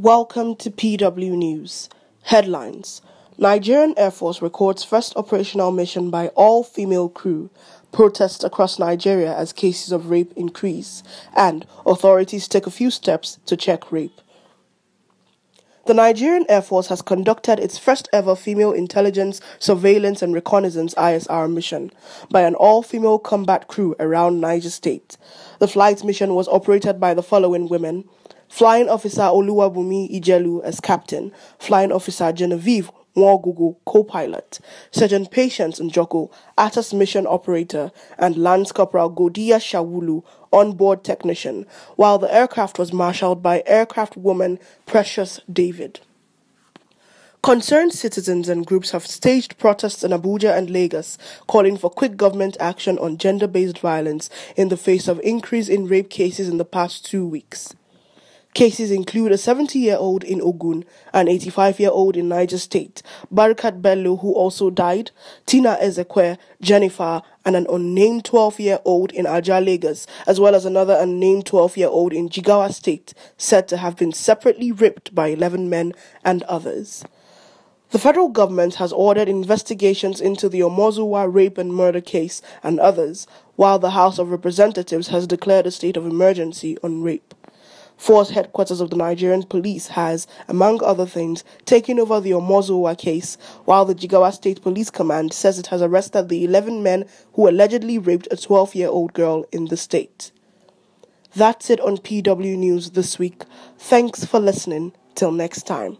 Welcome to PW News. Headlines Nigerian Air Force records first operational mission by all female crew. Protests across Nigeria as cases of rape increase. And authorities take a few steps to check rape. The Nigerian Air Force has conducted its first ever female intelligence, surveillance, and reconnaissance ISR mission by an all female combat crew around Niger State. The flight mission was operated by the following women Flying Officer Oluwabunmi Ijelu as captain, Flying Officer Genevieve Nwogugu co-pilot, Sergeant Patience Njoku, ATAS mission operator, and Lance Corporal Godiya Shawulu, onboard technician, while the aircraft was marshaled by aircraft woman Precious David. Concerned citizens and groups have staged protests in Abuja and Lagos calling for quick government action on gender-based violence in the face of increase in rape cases in the past two weeks. Cases include a 70 year old in Ogun, an 85 year old in Niger State, Barakat Bello, who also died, Tina Ezekwe, Jennifer, and an unnamed 12 year old in Aja, Lagos, as well as another unnamed 12 year old in Jigawa State, said to have been separately raped by 11 men and others. The federal government has ordered investigations into the Omozuwa rape and murder case and others, while the House of Representatives has declared a state of emergency on rape. Force headquarters of the Nigerian police has, among other things, taken over the Omozuwa case, while the Jigawa State Police Command says it has arrested the 11 men who allegedly raped a 12 year old girl in the state. That's it on PW News this week. Thanks for listening. Till next time.